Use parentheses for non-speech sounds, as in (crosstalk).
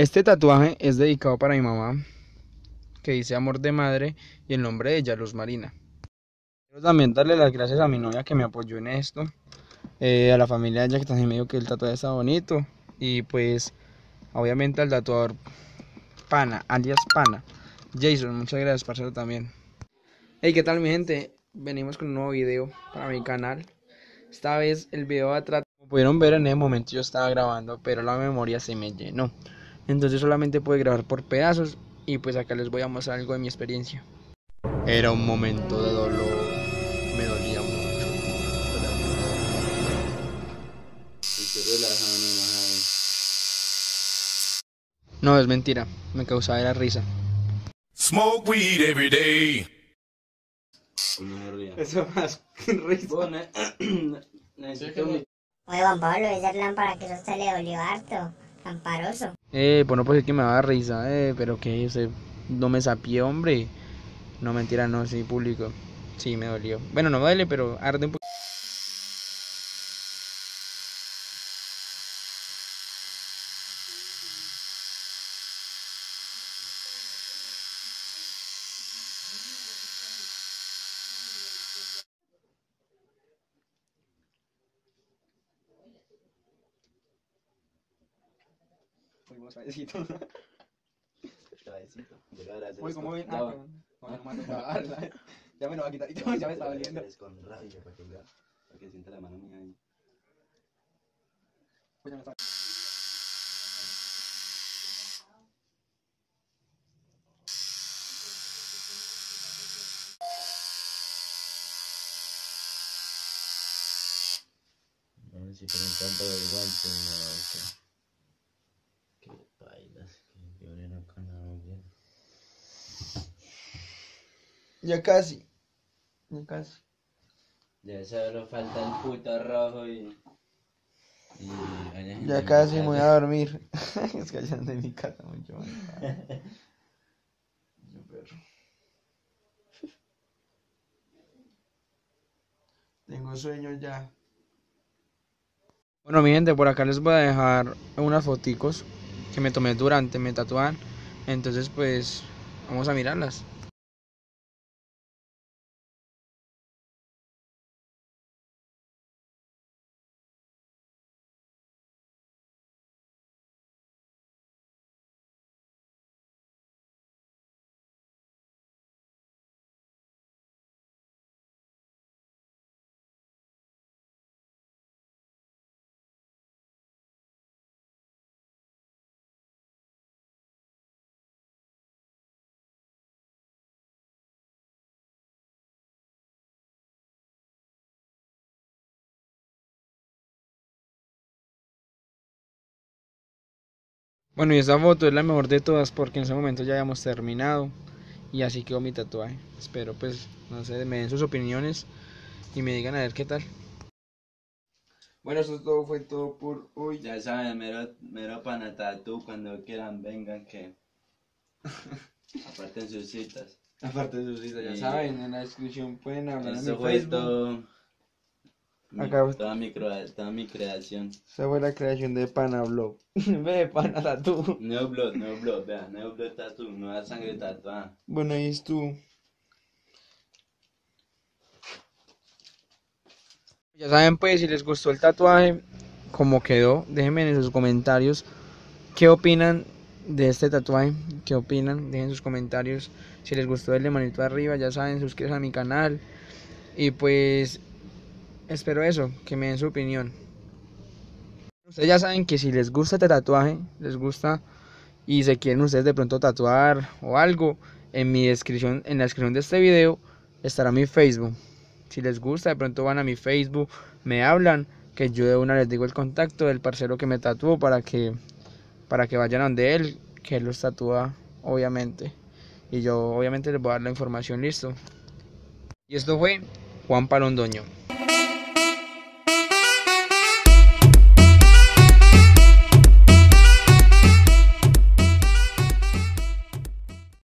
Este tatuaje es dedicado para mi mamá, que dice amor de madre y el nombre de ella, Luz Marina. Quiero también darle las gracias a mi novia que me apoyó en esto, eh, a la familia de ella que también me dijo que el tatuaje está bonito y pues obviamente al tatuador Pana, alias Pana. Jason, muchas gracias, parcero, también. Hey, ¿qué tal mi gente? Venimos con un nuevo video para mi canal. Esta vez el video va a tratar... Como pudieron ver en ese momento yo estaba grabando, pero la memoria se me llenó. Entonces solamente pude grabar por pedazos y pues acá les voy a mostrar algo de mi experiencia. Era un momento de dolor. Me dolía mucho. No, es mentira. Me causaba la risa. Smoke weed every day. Eso más risa. Oye, Juan Pablo, esa lámpara que eso se le dolió harto. Amparoso. Eh, pues no puede que me daba risa, eh, pero que usted no me sapié, hombre. No, mentira, no, sí, público. Sí, me dolió. Bueno, no duele, pero arde un poco. Fuimos suavecito. Suavecito. Uy, ¿cómo ven? Ah. No, no me va a tocar, ¿sabes? Ya me lo va a quitar. (laughs) Ya me está doliendo. Es con rabia para que, para que sienta la mano mía ahí. Uy, ya me está- No, si por tanto vergüenza, no, que... Que bailas, que lloren acá, no, bien. Ya casi. Ya casi. Ya solo falta el puto rojo y... y Ya casi me voy a dormir. (laughs) es que allá ando en mi casa mucho más. (laughs) Yo, perro. (laughs) Tengo sueño ya. Bueno, mi gente, por acá les voy a dejar unas foticos que me tomé durante me tatuaban. Entonces, pues, vamos a mirarlas. Bueno, y esta foto es la mejor de todas porque en ese momento ya habíamos terminado y así quedó mi tatuaje. Espero pues, no sé, me den sus opiniones y me digan a ver qué tal. Bueno, eso todo fue todo por hoy. Ya saben, mero, mero panatatu, cuando quieran vengan que... (laughs) Aparten sus citas. Aparte de sus citas, ya Y- saben, en la descripción pueden hablar en mi fue Facebook. todo... Acá- toda, mi, toda mi creación. Esa fue la creación de Panablog. (laughs) En vez de Pana Tatu. Neo Blood, Neo Blood, vea, Neo Blood Tattoo, nueva sangre tatuada. Bueno, ahí es tú. Ya saben, pues, si les gustó el tatuaje, cómo quedó, déjenme en sus comentarios qué opinan de este tatuaje, qué opinan, dejen sus comentarios. Si les gustó, denle manito arriba, ya saben, suscríbanse a mi canal. Y pues, espero eso, que me den su opinión. Ustedes ya saben que si les gusta este tatuaje, les gusta y se quieren ustedes de pronto tatuar o algo, en mi descripción, en la descripción de este video estará mi Facebook. Si les gusta, de pronto van a mi Facebook, me hablan, que yo de una les digo el contacto del parcero que me tatuó para que para que vayan a donde él, que él los tatúa, obviamente. Y yo obviamente les voy a dar la información listo. Y esto fue Juan Palondoño.